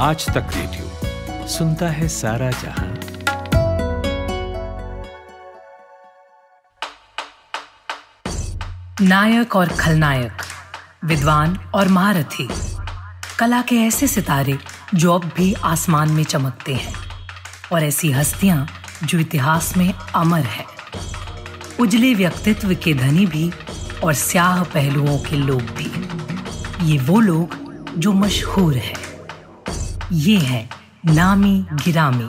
आज तक रेडियो सुनता है सारा जहाँ। नायक और खलनायक, विद्वान और महारथी, कला के ऐसे सितारे जो अब भी आसमान में चमकते हैं और ऐसी हस्तियाँ जो इतिहास में अमर है। उजले व्यक्तित्व के धनी भी और स्याह पहलुओं के लोग भी। ये वो लोग जो मशहूर है। ये है नामी गिरामी।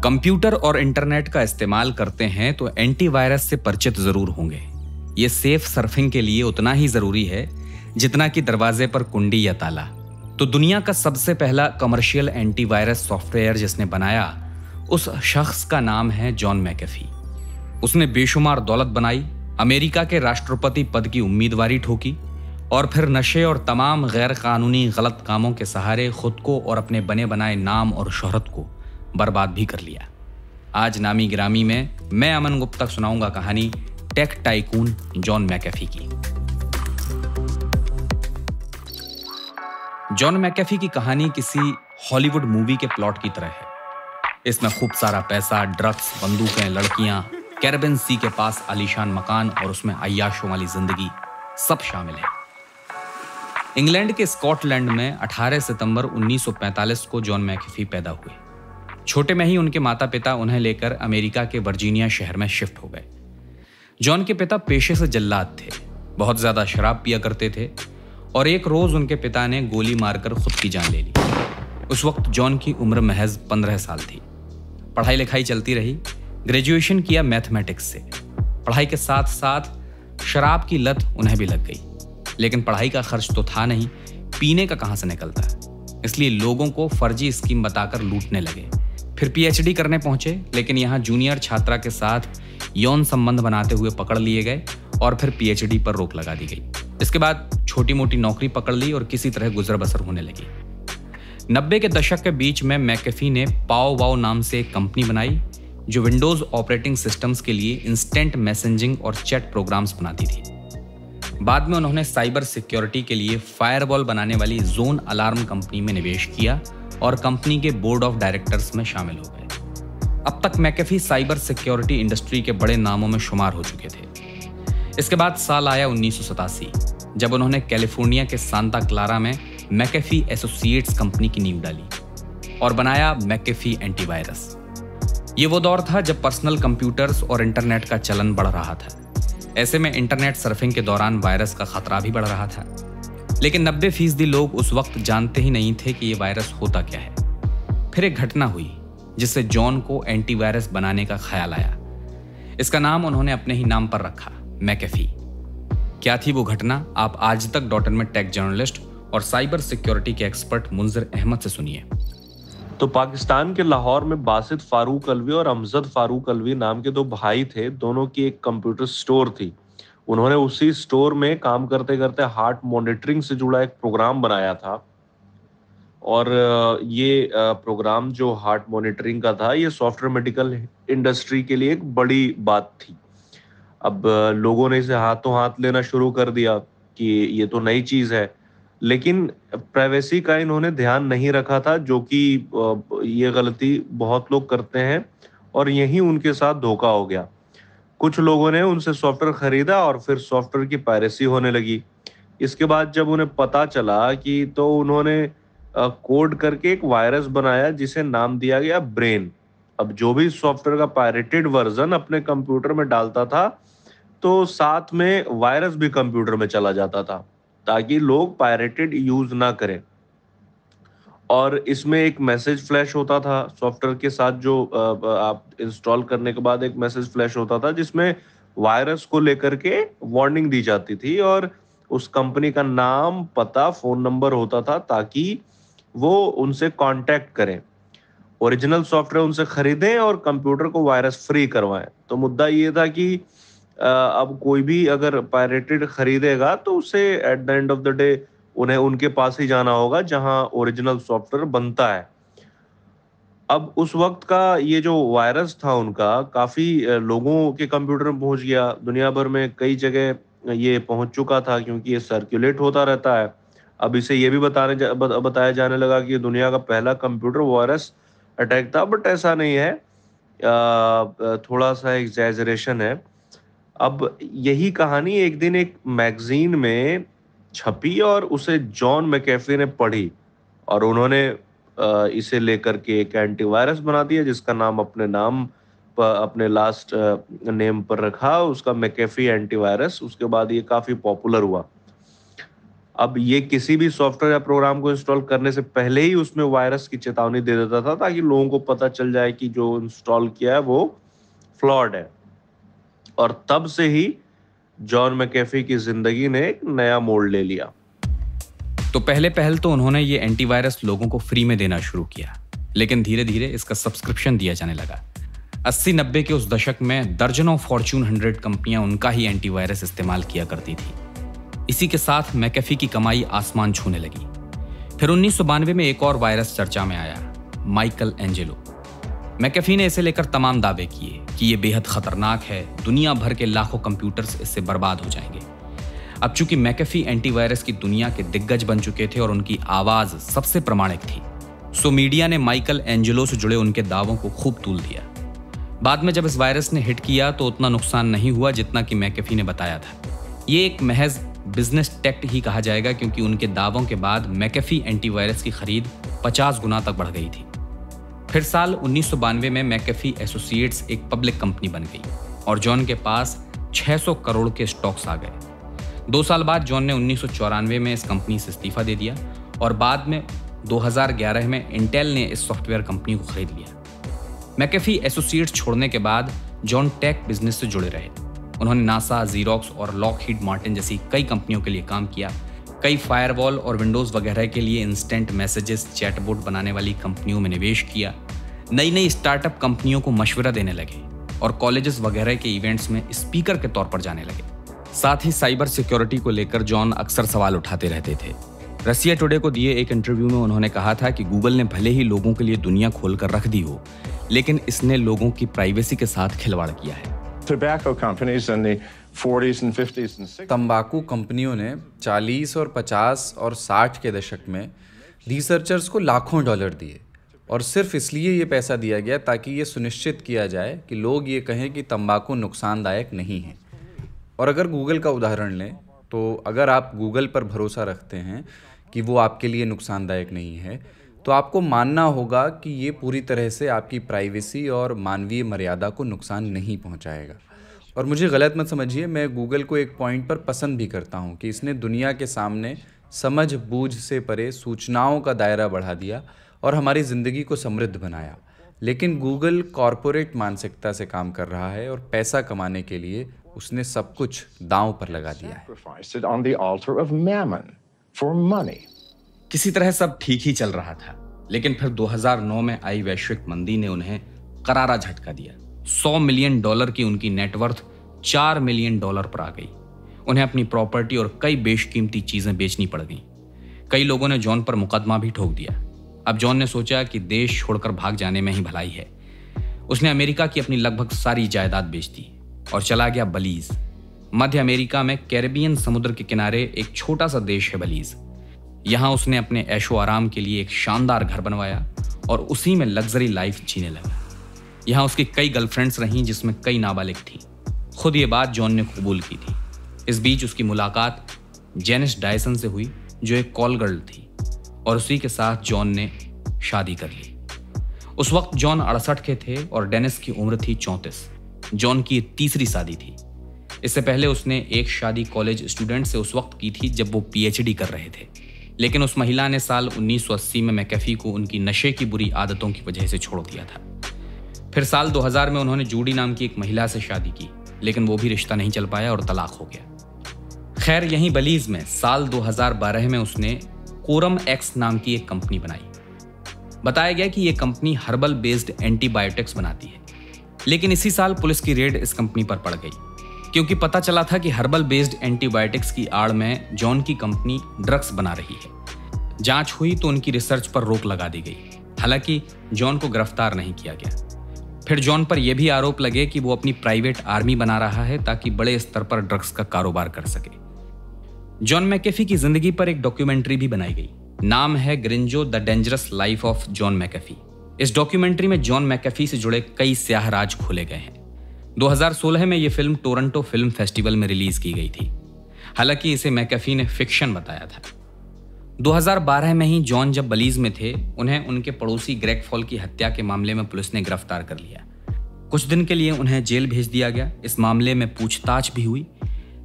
कंप्यूटर और इंटरनेट का इस्तेमाल करते हैं तो एंटीवायरस से परिचित ज़रूर होंगे। ये सेफ़ सर्फिंग के लिए उतना ही ज़रूरी है, जितना कि दरवाजे पर कुंडी या ताला। तो दुनिया का सबसे पहला कमर्शियल एंटीवायरस सॉफ्टवेयर जिसने बनाया, उस शख्स का नाम है जॉन मैकेफी उसने बेशुमार दौलत बनाई अमेरिका के राष्ट्रपति पद की उम्मीदवारी ठोकी और फिर नशे और तमाम गैर कानूनी गलत कामों के सहारे खुद को और अपने बने बनाए नाम और शोहरत को बर्बाद भी कर लिया। आज नामी ग्रामी में मैं अमन गुप्ता सुनाऊँगा कहानी टेक टाइकून जॉन मैकेफी की। जॉन मैकेफी की कहानी किसी हॉलीवुड मूवी के प्लॉट की तरह है। इसमें खूब सारा पैसा, ड्रग्स, बंदूकें, लड़कियाँ कैरबिन सी के पास आलीशान मकान और उसमें अयाशों वाली ज़िंदगी सब शामिल है। इंग्लैंड के स्कॉटलैंड में 18 सितंबर 1945 को जॉन मैकेफी पैदा हुए। छोटे में ही उनके माता पिता उन्हें लेकर अमेरिका के वर्जीनिया शहर में शिफ्ट हो गए। जॉन के पिता पेशे से जल्लाद थे, बहुत ज़्यादा शराब पिया करते थे और एक रोज उनके पिता ने गोली मारकर खुद की जान ले ली। उस वक्त जॉन की उम्र महज पंद्रह साल थी। पढ़ाई लिखाई चलती रही ग्रेजुएशन किया मैथमेटिक्स से। पढ़ाई के साथ साथ शराब की लत उन्हें भी लग गई। लेकिन पढ़ाई का खर्च तो था नहीं, पीने का कहाँ से निकलता है? इसलिए लोगों को फर्जी स्कीम बताकर लूटने लगे। फिर पीएचडी करने पहुँचे, लेकिन यहाँ जूनियर छात्रा के साथ यौन संबंध बनाते हुए पकड़ लिए गए और फिर पीएचडी पर रोक लगा दी गई। इसके बाद छोटी मोटी नौकरी पकड़ ली और किसी तरह गुजर बसर होने लगी। नब्बे के दशक के बीच में मैकेफी ने पाओ वाओ नाम से एक कंपनी बनाई जो विंडोज़ ऑपरेटिंग सिस्टम्स के लिए इंस्टेंट मैसेजिंग और चैट प्रोग्राम्स बनाती थी। बाद में उन्होंने साइबर सिक्योरिटी के लिए फायरवॉल बनाने वाली जोन अलार्म कंपनी में निवेश किया और कंपनी के बोर्ड ऑफ़ डायरेक्टर्स में शामिल हो गए। अब तक मैकेफी साइबर सिक्योरिटी इंडस्ट्री के बड़े नामों में शुमार हो चुके थे। इसके बाद साल आया उन्नीस सौ सतासी, जब उन्होंने कैलिफ़ोर्निया के सांता क्लारा में मैकेफी एसोसिएट्स कंपनी की नींव डाली और बनाया मैकेफी एंटीवायरस ये वो दौर था जब पर्सनल कंप्यूटर्स और इंटरनेट का चलन बढ़ रहा था। ऐसे में इंटरनेट सर्फिंग के दौरान वायरस का खतरा भी बढ़ रहा था। लेकिन नब्बे फ़ीसदी लोग उस वक्त जानते ही नहीं थे कि यह वायरस होता क्या है। फिर एक घटना हुई, जिससे जॉन को एंटीवायरस बनाने का ख्याल आया। इसका नाम उन्होंने अपने ही नाम पर रखा, मैकेफी। क्या थी वो घटना? आप आज तक डॉटर में टेक जर्नलिस्ट और साइबर सिक्योरिटी के एक्सपर्ट मुंजर अहमद से सुनिए। तो पाकिस्तान के लाहौर में बासित फारूक अलवी और अमजद फारूक अलवी नाम के दो भाई थे, दोनों की एक कंप्यूटर स्टोर थी। उन्होंने उसी स्टोर में काम करते करते हार्ट मॉनिटरिंग से जुड़ा एक प्रोग्राम बनाया था। और ये प्रोग्राम जो हार्ट मॉनिटरिंग का था, ये सॉफ्टवेयर मेडिकल इंडस्ट्री के लिए एक बड़ी बात थी। अब लोगों ने इसे हाथों हाथ लेना शुरू कर दिया कि ये तो नई चीज़ है। लेकिन प्राइवेसी का इन्होंने ध्यान नहीं रखा था, जो कि ये गलती बहुत लोग करते हैं और यही उनके साथ धोखा हो गया। कुछ लोगों ने उनसे सॉफ्टवेयर खरीदा और फिर सॉफ्टवेयर की पायरेसी होने लगी। इसके बाद जब उन्हें पता चला कि तो उन्होंने कोड करके एक वायरस बनाया जिसे नाम दिया गया ब्रेन अब जो भी सॉफ्टवेयर का पायरेटेड वर्जन अपने कंप्यूटर में डालता था तो साथ में वायरस भी कंप्यूटर में चला जाता था। ताकि लोग पायरेटेड यूज़ ना करें। और इसमें एक मैसेज फ्लैश होता था सॉफ्टवेयर के साथ जो आप इंस्टॉल करने के बाद एक मैसेज फ्लैश होता था, जिसमें वायरस को लेकर के वार्निंग दी जाती थी और उस कंपनी का नाम, पता फ़ोन नंबर होता था ताकि वो उनसे कांटेक्ट करें। ओरिजिनल सॉफ्टवेयर उनसे खरीदें और कंप्यूटर को वायरस फ्री करवाएँ। तो मुद्दा ये था कि अब कोई भी अगर पायरेटेड खरीदेगा तो उसे at the end of the day उन्हें उनके पास ही जाना होगा जहाँ ओरिजिनल सॉफ्टवेयर बनता है। अब उस वक्त का ये जो वायरस था उनका काफ़ी लोगों के कंप्यूटर में पहुँच गया। दुनिया भर में कई जगह ये पहुँच चुका था क्योंकि ये सर्कुलेट होता रहता है। अब इसे ये भी बताने जा, बताया जाने लगा कि दुनिया का पहला कंप्यूटर वायरस अटैक था बट ऐसा नहीं है। आ, थोड़ा सा एग्जैजरेशन है। अब यही कहानी एक दिन एक मैगजीन में छपी और उसे जॉन मैकेफी ने पढ़ी और उन्होंने इसे लेकर के एक एंटीवायरस बना दिया जिसका नाम अपने नाम पर अपने लास्ट नेम पर रखा। उसका मैकेफी एंटीवायरस, उसके बाद ये काफ़ी पॉपुलर हुआ। अब ये किसी भी सॉफ्टवेयर या प्रोग्राम को इंस्टॉल करने से पहले ही उसमें वायरस की चेतावनी दे देता था ताकि लोगों को पता चल जाए कि जो इंस्टॉल किया है वो फ्लॉड है। और तब से ही जॉन मैकेफी की ज़िंदगी ने एक नया मोड़ ले लिया। तो पहले पहल तो उन्होंने ये एंटीवायरस लोगों को फ्री में देना शुरू किया, लेकिन धीरे धीरे इसका सब्सक्रिप्शन दिया जाने लगा। 80-90 के उस दशक में दर्जनों फॉर्च्यून हंड्रेड कंपनियाँ उनका ही एंटीवायरस इस्तेमाल किया करती थी। इसी के साथ मैकेफी की कमाई आसमान छूने लगी। फिर उन्नीस सौ बानवे में एक और वायरस चर्चा में आया माइकल एंजेलो मैकेफी ने इसे लेकर तमाम दावे किए कि यह बेहद खतरनाक है, दुनिया भर के लाखों कंप्यूटर्स इससे बर्बाद हो जाएँगे। अब चूँकि मैकेफी एंटीवायरस की दुनिया के दिग्गज बन चुके थे और उनकी आवाज़ सबसे प्रमाणिक थी, सो मीडिया ने माइकल एंजेलो से जुड़े उनके दावों को खूब तूल दिया। बाद में जब इस वायरस ने हिट किया तो उतना नुकसान नहीं हुआ जितना कि मैकेफी ने बताया था। ये एक महज बिज़नेस टेक्ट ही कहा जाएगा क्योंकि उनके दावों के बाद मैकेफी एंटीवायरस की खरीद 50 गुना तक बढ़ गई थी। फिर साल उन्नीस सौ बानवे में मैकेफी एसोसिएट्स एक पब्लिक कंपनी बन गई और जॉन के पास 600 करोड़ के स्टॉक्स आ गए। दो साल बाद जॉन ने उन्नीस सौ चौरानवे में इस कंपनी से इस्तीफा दे दिया और बाद में 2011 में इंटेल ने इस सॉफ्टवेयर कंपनी को खरीद लिया। मैकेफी एसोसिएट्स छोड़ने के बाद जॉन टेक बिज़नेस से जुड़े रहे। उन्होंने नासा जीरोक्स और लॉक हीड मार्टिन जैसी कई कंपनियों के लिए काम किया। कई फायरवॉल और विंडोज़ वगैरह के लिए इंस्टेंट मैसेजेस चैटबोट बनाने वाली कंपनियों में निवेश किया। नई नई स्टार्टअप कंपनियों को मशवरा देने लगे और कॉलेजेस वगैरह के इवेंट्स में स्पीकर के तौर पर जाने लगे। साथ ही साइबर सिक्योरिटी को लेकर जॉन अक्सर सवाल उठाते रहते थे। रसिया टुडे को दिए एक इंटरव्यू में उन्होंने कहा था कि गूगल ने भले ही लोगों के लिए दुनिया खोल कर रख दी हो लेकिन इसने लोगों की प्राइवेसी के साथ खिलवाड़ किया है। तंबाकू कंपनियों ने 40 और 50 और 60 के दशक में रिसर्चर्स को लाखों डॉलर दिए। और सिर्फ़ इसलिए ये पैसा दिया गया ताकि ये सुनिश्चित किया जाए कि लोग ये कहें कि तंबाकू नुकसानदायक नहीं है। और अगर गूगल का उदाहरण लें तो अगर आप गूगल पर भरोसा रखते हैं कि वो आपके लिए नुकसानदायक नहीं है तो आपको मानना होगा कि ये पूरी तरह से आपकी प्राइवेसी और मानवीय मर्यादा को नुकसान नहीं पहुंचाएगा। और मुझे गलत मत समझिए, मैं गूगल को एक पॉइंट पर पसंद भी करता हूँ कि इसने दुनिया के सामने समझ बूझ से परे सूचनाओं का दायरा बढ़ा दिया और हमारी ज़िंदगी को समृद्ध बनाया। लेकिन गूगल कॉरपोरेट मानसिकता से काम कर रहा है और पैसा कमाने के लिए उसने सब कुछ दांव पर लगा दिया है। किसी तरह सब ठीक ही चल रहा था लेकिन फिर 2009 में आई वैश्विक मंदी ने उन्हें करारा झटका दिया। 100 मिलियन डॉलर की उनकी नेटवर्थ 4 मिलियन डॉलर पर आ गई। उन्हें अपनी प्रॉपर्टी और कई बेशकीमती चीज़ें बेचनी पड़ गईं। कई लोगों ने जॉन पर मुकदमा भी ठोक दिया। अब जॉन ने सोचा कि देश छोड़कर भाग जाने में ही भलाई है। उसने अमेरिका की अपनी लगभग सारी जायदाद बेच दी और चला गया बलीज। मध्य अमेरिका में कैरेबियन समुद्र के किनारे एक छोटा सा देश है बलीज। यहाँ उसने अपने ऐशो आराम के लिए एक शानदार घर बनवाया और उसी में लग्जरी लाइफ जीने लगा। यहाँ उसकी कई गर्लफ्रेंड्स रहीं जिसमें कई नाबालिग थी। खुद ये बात जॉन ने कबूल की थी। इस बीच उसकी मुलाकात जेनिस डायसन से हुई, जो एक कॉल गर्ल थी। और उसी के साथ जॉन ने शादी कर ली। उस वक्त जॉन अड़सठ के थे और डेनिस की उम्र थी चौंतीस। जॉन की तीसरी शादी थी। इससे पहले उसने एक शादी कॉलेज स्टूडेंट से उस वक्त की थी जब वो पीएचडी कर रहे थे। लेकिन उस महिला ने साल 1980 में मैकेफी को उनकी नशे की बुरी आदतों की वजह से छोड़ दिया था। फिर साल 2000 में उन्होंने जूडी नाम की एक महिला से शादी की, लेकिन वो भी रिश्ता नहीं चल पाया और तलाक हो गया। खैर, यहीं बलीज में साल 2012 में उसने कोरम एक्स नाम की एक कंपनी बनाई। बताया गया कि यह कंपनी हर्बल बेस्ड एंटीबायोटिक्स बनाती है। लेकिन इसी साल पुलिस की रेड इस कंपनी पर पड़ गई, क्योंकि पता चला था कि हर्बल बेस्ड एंटीबायोटिक्स की आड़ में जॉन की कंपनी ड्रग्स बना रही है। जाँच हुई तो उनकी रिसर्च पर रोक लगा दी गई, हालाँकि जॉन को गिरफ़्तार नहीं किया गया। फिर जॉन पर यह भी आरोप लगे कि वो अपनी प्राइवेट आर्मी बना रहा है ताकि बड़े स्तर पर ड्रग्स का कारोबार कर सके। जॉन मैकेफी की ज़िंदगी पर एक डॉक्यूमेंट्री भी बनाई गई। नाम है Gringo the dangerous life of John McAfee. इस डॉक्यूमेंट्री में जॉन मैकेफी से जुड़े कई स्याह राज खोले गए हैं। 2016 में यह फ़िल्म टोरंटो फ़िल्म फेस्टिवल में रिलीज़ की गई थी। हालाँकि इसे मैकेफी ने फिक्शन बताया था। 2012 में ही जॉन जब बलीज में थे, उन्हें उनके पड़ोसी ग्रेग फॉल की हत्या के मामले में पुलिस ने गिरफ़्तार कर लिया। कुछ दिन के लिए उन्हें जेल भेज दिया गया। इस मामले में पूछताछ भी हुई।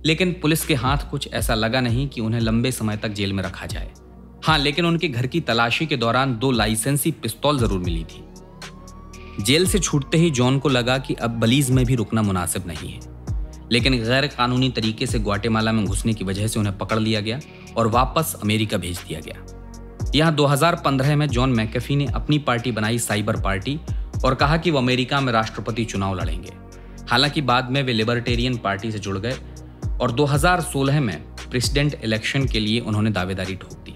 लेकिन पुलिस के हाथ कुछ ऐसा लगा नहीं कि उन्हें लंबे समय तक जेल में रखा जाए। हाँ लेकिन उनके घर की तलाशी के दौरान दो लाइसेंसी पिस्तौल ज़रूर मिली थी। जेल से छूटते ही जॉन को लगा कि अब बलीज में भी रुकना मुनासिब नहीं है। लेकिन गैर कानूनी तरीके से ग्वाटेमाला में घुसने की वजह से उन्हें पकड़ लिया गया और वापस अमेरिका भेज दिया गया। यहाँ 2015 में जॉन मैकेफी ने अपनी पार्टी बनाई साइबर पार्टी और कहा कि वो अमेरिका में राष्ट्रपति चुनाव लड़ेंगे। हालाँकि बाद में वे लिबर्टेरियन पार्टी से जुड़ गए और 2016 में प्रेसिडेंट इलेक्शन के लिए उन्होंने दावेदारी ठोक दी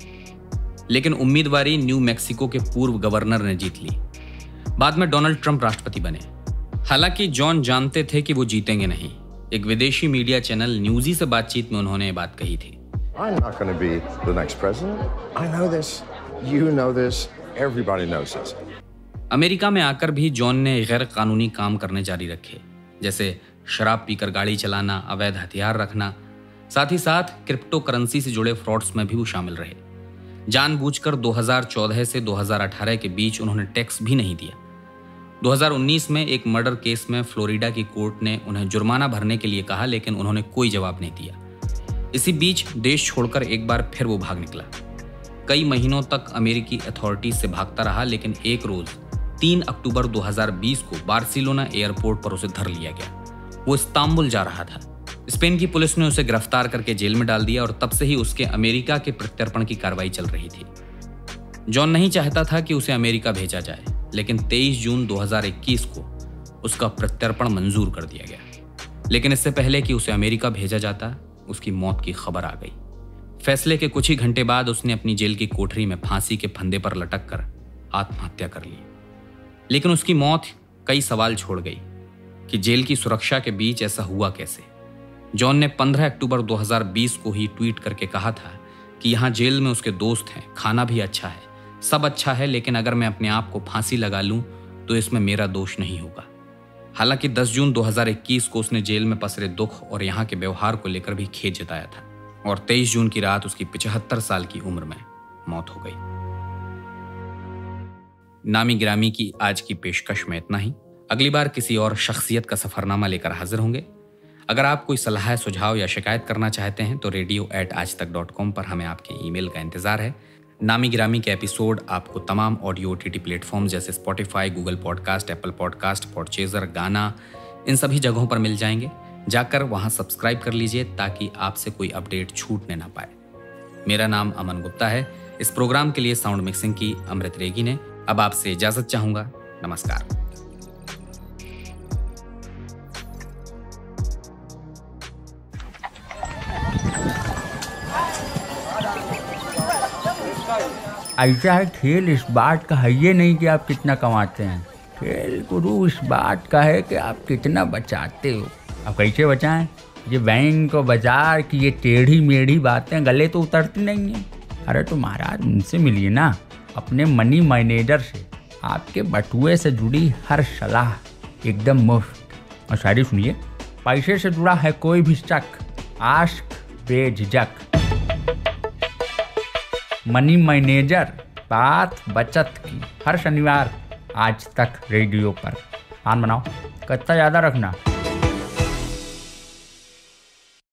लेकिन उम्मीदवारी न्यू मैक्सिको के पूर्व गवर्नर ने जीत ली बाद में डोनाल्ड ट्रंप राष्ट्रपति बने हालाँकि जॉन जानते थे कि वो जीतेंगे नहीं एक विदेशी मीडिया चैनल न्यूजी से बातचीत में उन्होंने ये बात कही थी I'm not going to be the next president. I know this. You know this. Everybody knows this. America में आकर भी जॉन ने गैर कानूनी काम करने जारी रखे जैसे शराब पीकर गाड़ी चलाना, अवैध हथियार रखना, साथ ही साथ क्रिप्टो करेंसी से जुड़े फ्रॉड्स में भी वो शामिल रहे। जानबूझकर 2014 से 2018 के बीच उन्होंने टैक्स भी नहीं दिया। 2019 में एक मर्डर केस में फ्लोरिडा की कोर्ट ने उन्हें जुर्माना भरने के लिए कहा, लेकिन उन्होंने कोई जवाब नहीं दिया। इसी बीच देश छोड़कर एक बार फिर वो भाग निकला। कई महीनों तक अमेरिकी अथॉरिटीज से भागता रहा, लेकिन एक रोज 3 अक्टूबर 2020 को बार्सिलोना एयरपोर्ट पर उसे धर लिया गया। वो इस्तांबुल जा रहा था। स्पेन की पुलिस ने उसे गिरफ़्तार करके जेल में डाल दिया और तब से ही उसके अमेरिका के प्रत्यर्पण की कार्रवाई चल रही थी। जॉन नहीं चाहता था कि उसे अमेरिका भेजा जाए, लेकिन 23 जून 2021 को उसका प्रत्यर्पण मंजूर कर दिया गया। लेकिन इससे पहले कि उसे अमेरिका भेजा जाता, उसकी मौत की खबर आ गई। फैसले के कुछ ही घंटे बाद उसने अपनी जेल की कोठरी में फांसी के फंदे पर लटक कर आत्महत्या कर ली। लेकिन उसकी मौत कई सवाल छोड़ गई। कि जेल की सुरक्षा के बीच ऐसा हुआ कैसे? जॉन ने 15 अक्टूबर 2020 को ही ट्वीट करके कहा था कि यहाँ जेल में उसके दोस्त हैं, खाना भी अच्छा है। सब अच्छा है, लेकिन अगर मैं अपने आप को फांसी लगा लूँ तो इसमें मेरा दोष नहीं होगा। हालाँकि 10 जून 2021 को उसने जेल में पसरे दुख और यहाँ के व्यवहार को लेकर भी खेद जताया था और 23 जून की रात उसकी पिछहत्तर साल की उम्र में मौत हो गई। नामी ग्रामी की आज की पेशकश में इतना ही। अगली बार किसी और शख्सियत का सफरनामा लेकर हाजिर होंगे। अगर आप कोई सलाह, सुझाव या शिकायत करना चाहते हैं तो रेडियो एट आज तक डॉट कॉम पर हमें आपके ईमेल का इंतज़ार है। नामी गिरामी के एपिसोड आपको तमाम ऑडियो टी प्लेटफॉर्म जैसे Spotify Google podcast Apple podcast Podchaser Gaana इन सभी जगहों पर मिल जाएँगे। जाकर वहाँ सब्सक्राइब कर लीजिए ताकि आपसे कोई अपडेट छूटने ना पाए। मेरा नाम अमन गुप्ता है। इस प्रोग्राम के लिए साउंड मिक्सिंग की अमृत रेगी ने। अब आपसे इजाज़त चाहूँगा। नमस्कार। ऐसा है, खेल इस बात का है, ये नहीं कि आप कितना कमाते हैं। खेल गुरु, इस बात का है कि आप कितना बचाते हो। आप कैसे बचाएँ? ये बैंक और बाज़ार की ये टेढ़ी मेढ़ी बातें गले तो उतरती नहीं हैं। अरे तो महाराज उनसे मिलिए ना, अपने मनी मैनेजर से। आपके बटुए से जुड़ी हर सलाह एकदम मुफ़्त। और शायरी सुनिए, पैसे से जुड़ा है कोई भी शक आश्क बेझक मनी मैनेजर बात बचत की हर शनिवार आज तक रेडियो पर। आन बनाओ कितना ज़्यादा रखना।